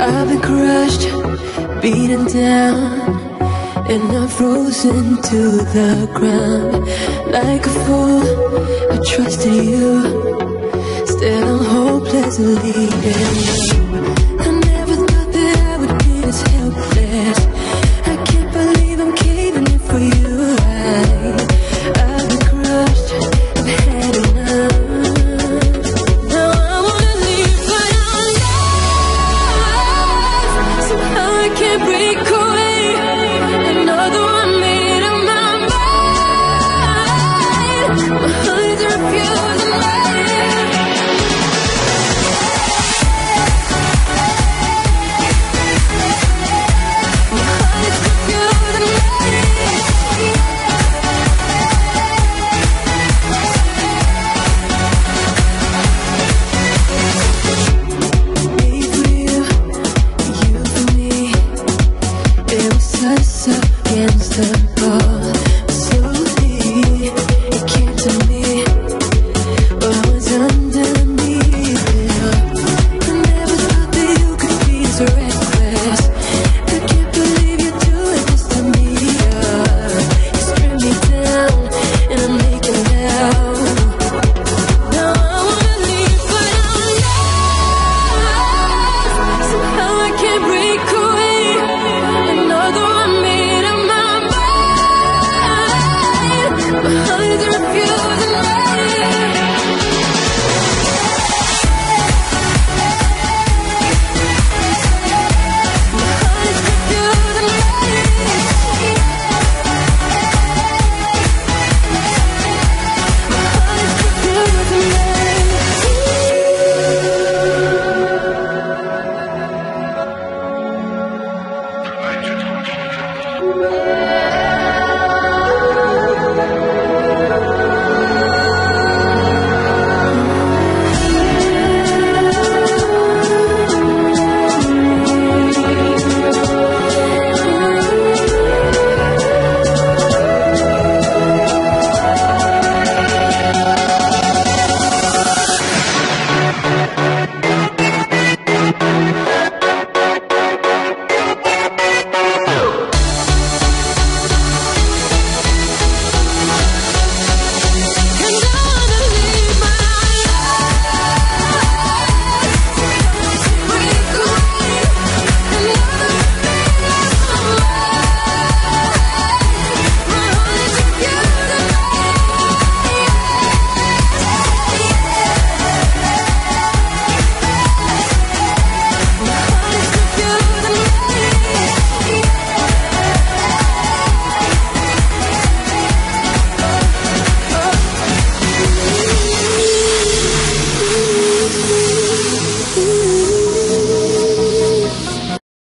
I've been crushed, beaten down, and I'm frozen to the ground. Like a fool, I trusted you, still I'm hopelessly in love. I never thought that I would be this helpless.